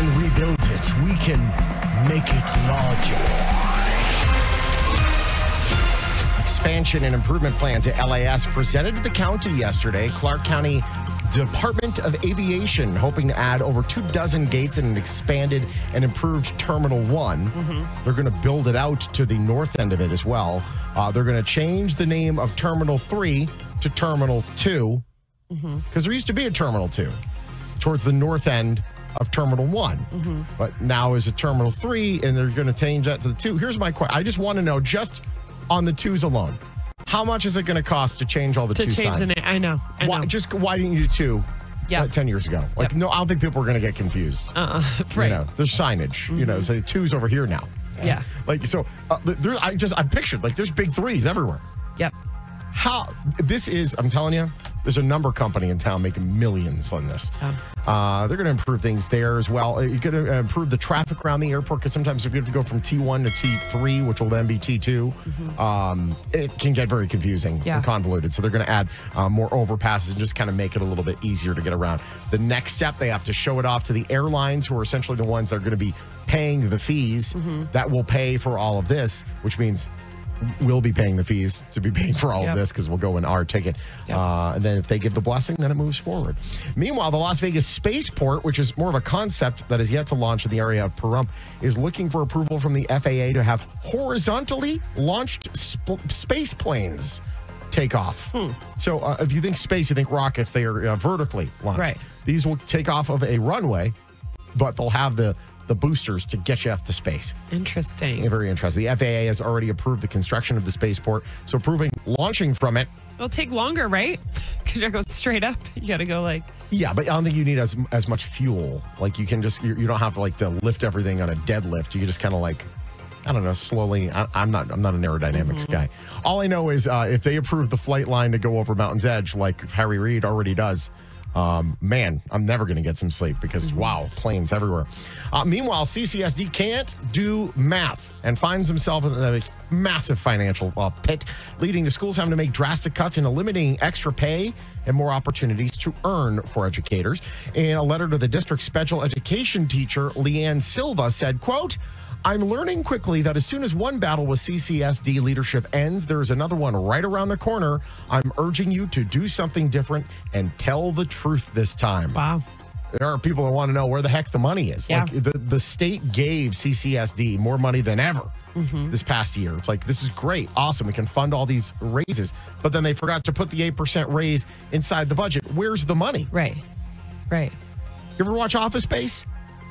can rebuild it. We can make it larger. Expansion and improvement plans at LAS presented to the county yesterday. Clark County Department of Aviation hoping to add over two dozen gates in an expanded and improved Terminal One. They're going to build it out to the north end of it as well. Uh, they're going to change the name of Terminal Three to Terminal 2 because there used to be a Terminal Two towards the north end of Terminal One, but now is a Terminal Three, and they're going to change that to the two. Here's my question: I just want to know, just on the twos alone, how much is it going to cost to change all the To two change signs? the name. I know. I Why, know. just why didn't you do two? Yeah. uh, 10 years ago. Like, Yep. no, I don't think people are going to get confused. uh, You right. know, there's signage, you know, say two's over here now. Yeah. Like, so uh, there, I just, I pictured, like, there's big threes everywhere. Yep. How, this is, I'm telling you, there's a number company in town making millions on this. Uh, they're going to improve things there as well. Uh, You're going to improve the traffic around the airport because sometimes if you have to go from T1 to T3, which will then be T2, um, it can get very confusing Yeah. and convoluted. So they're going to add uh, more overpasses and just kind of make it a little bit easier to get around. The next step, they have to show it off to the airlines, who are essentially the ones that are going to be paying the fees that will pay for all of this, which means we'll be paying the fees to be paying for all Yep. of this because we'll go in our ticket. Yep. Uh, and then if they give the blessing, then it moves forward. Meanwhile, the Las Vegas Spaceport, which is more of a concept that is yet to launch in the area of Pahrump, is looking for approval from the FAA to have horizontally launched sp- space planes take off. Hmm. So uh, if you think space, you think rockets, they are uh, vertically launched. Right. These will take off of a runway, but they'll have the the boosters to get you up to space. Interesting. Yeah, very interesting. The FAA has already approved the construction of the spaceport, so approving launching from it. It'll take longer, right? Because you're going straight up. You got to go like, Yeah, but I don't think you need as as much fuel. Like you can just you, you don't have like to lift everything on a deadlift. You can just kind of like. I don't know. Slowly, I, I'm not. I'm not an aerodynamics Mm-hmm. guy. All I know is uh, if they approve the flight line to go over Mountain's Edge, like Harry Reid already does, um, man, I'm never going to get some sleep because Mm-hmm. wow, planes everywhere. Uh, meanwhile, CCSD can't do math and finds himself in a massive financial uh, pit, leading to schools having to make drastic cuts and eliminating extra pay and more opportunities to earn for educators. In a letter to the district special education teacher, Leanne Silva said, quote, I'm learning quickly that as soon as one battle with CCSD leadership ends, there is another one right around the corner. I'm urging you to do something different and tell the truth this time. wow. There are people that want to know where the heck the money is. Yeah. Like the, the state gave CCSD more money than ever Mm-hmm. this past year. It's like, this is great. Awesome. We can fund all these raises. But then they forgot to put the 8% raise inside the budget. Where's the money? Right. Right. You ever watch Office Space?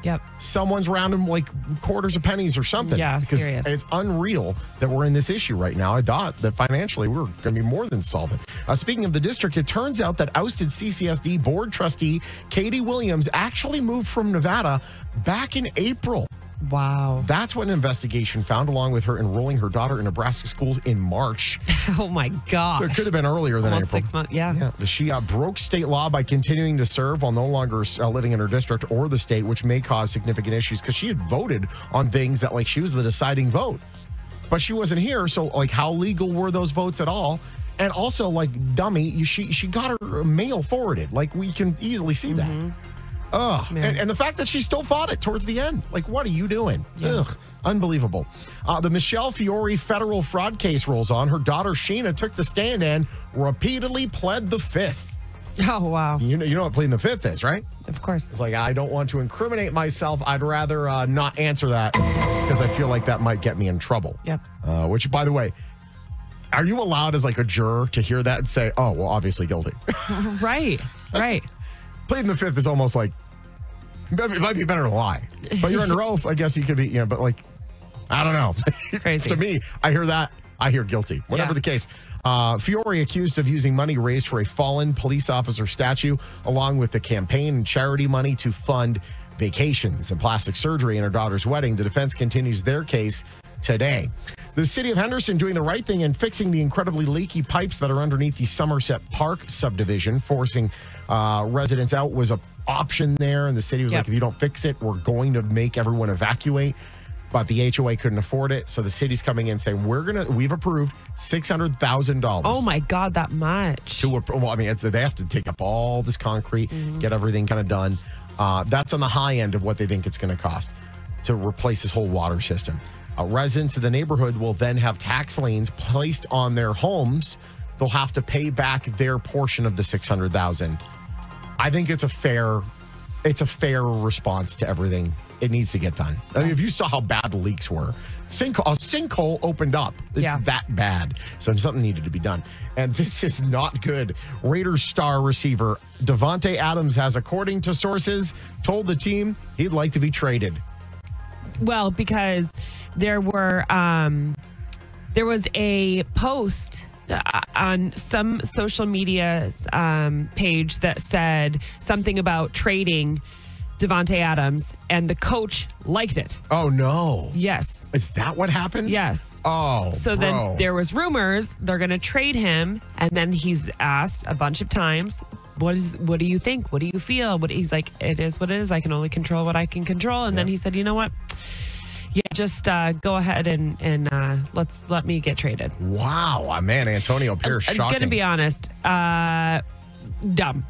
Yep. someone's rounding like quarters of pennies or something. Yeah, because serious. it's unreal that we're in this issue right now. I thought that financially we were going to be more than solvent. Uh, speaking of the district, it turns out that ousted CCSD board trustee Katie Williams actually moved from Nevada back in April. Wow. That's what an investigation found, along with her enrolling her daughter in Nebraska schools in March. Oh my God. So it could have been earlier than Almost April. six months. Yeah. Yeah, she uh, broke state law by continuing to serve while no longer uh, living in her district or the state, which may cause significant issues because she had voted on things that, like, she was the deciding vote, but she wasn't here. So, like, how legal were those votes at all? And also, like, dummy, she she got her mail forwarded. Like, we can easily see that. Yeah. And, and the fact that she still fought it towards the end. Like, what are you doing? Ugh. Unbelievable. Uh, the Michele Fiore federal fraud case rolls on. Her daughter Sheena took the stand and repeatedly pled the fifth. Oh wow. You know, you know what pleading the fifth is, right? Of course. It's like I don't want to incriminate myself. I'd rather uh, not answer that because I feel like that might get me in trouble. Yep. Uh, which, by the way, are you allowed as like a juror to hear that and say, "Oh, well, obviously guilty"? Right. Right. pleading the fifth is almost like it might be better to lie. But you're under oath, I guess you could be, you know, but like, I don't know. Crazy. to me, I hear that, I hear guilty. Whatever Yeah. the case. Uh, Fiore accused of using money raised for a fallen police officer statue, along with the campaign and charity money to fund vacations and plastic surgery in her daughter's wedding. The defense continues their case today. The city of Henderson doing the right thing and fixing the incredibly leaky pipes that are underneath the Somerset Park subdivision, forcing uh, residents out was a option there. And the city was Yep. like, if you don't fix it, we're going to make everyone evacuate. But the HOA couldn't afford it, so the city's coming in saying we're gonna we've approved six hundred thousand dollars. Oh my God, that much. To well, I mean, they have to take up all this concrete, Mm-hmm. get everything kind of done. Uh, that's on the high end of what they think it's going to cost to replace this whole water system. Uh, residents of the neighborhood will then have tax liens placed on their homes. They'll have to pay back their portion of the six hundred thousand. I think it's a fair, it's a fair response to everything. It needs to get done. I mean, if you saw how bad the leaks were, sinkhole, a sinkhole opened up. It's Yeah. that bad. So something needed to be done. And this is not good. Raiders star receiver Davante Adams has, according to sources, told the team he'd like to be traded. Well, because there were um, there was a post uh, on some social media um, page that said something about trading Davante Adams, and the coach liked it. Oh no! Yes, Is that what happened? yes. Oh, So bro. then there was rumors they're going to trade him, and then he's asked a bunch of times, "What is? What do you think? What do you feel?" What he's like, "It is what it is. I can only control what I can control." And then he said, "You know what? Yeah, just uh, go ahead and and uh, let's let me get traded." Wow, man, Antonio Pierce, I'm shocking. gonna be honest, uh, dumb.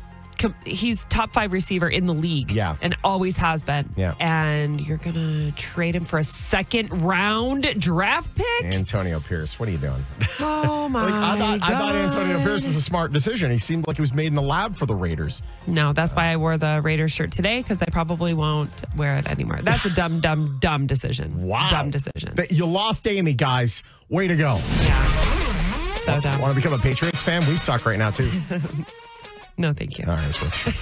He's top five receiver in the league, Yeah. and always has been. Yeah. and you're gonna trade him for a second round draft pick? Antonio Pierce, what are you doing? Oh my Like, I thought I thought Antonio Pierce was a smart decision. He seemed like he was made in the lab for the Raiders. No, that's why I wore the Raiders shirt today because I probably won't wear it anymore. That's a dumb, dumb, dumb decision. Wow, dumb decision. You lost Aimee, guys. Way to go. yeah, so dumb. Want to become a Patriots fan? We suck right now too. No, thank you. All right,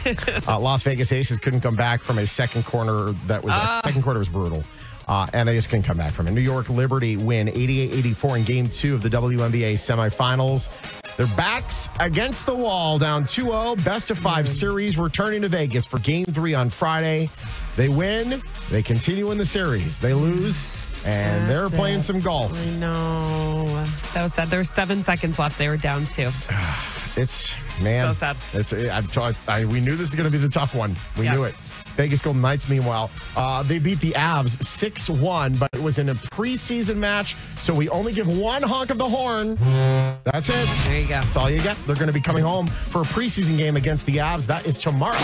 that's uh, Las Vegas Aces couldn't come back from a second corner that was Ah. second quarter was brutal. Uh, and they just couldn't come back from it. New York Liberty win 88-84 in game two of the WNBA semifinals. Their backs against the wall, down 2-0. Best of five series returning to Vegas for game three on Friday. They win. They continue in the series. They lose. And they're playing it. some golf. I know. That was sad. There were seven seconds left. They were down two. It's man, So sad. It's I, I, I, we knew this was going to be the tough one. We Yeah. knew it. Vegas Golden Knights, meanwhile, uh, they beat the Avs 6 1, but it was in a preseason match, so we only give one honk of the horn. That's it. There you go. That's all you get. They're going to be coming home for a preseason game against the Avs. That is tomorrow.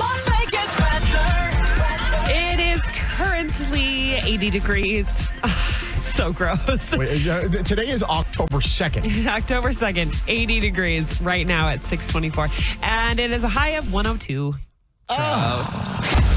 Las Vegas weather. It is currently 80 degrees. so gross. Wait, uh, today is October 2nd. October 2nd, 80 degrees right now at 624. And it is a high of 102. Aimee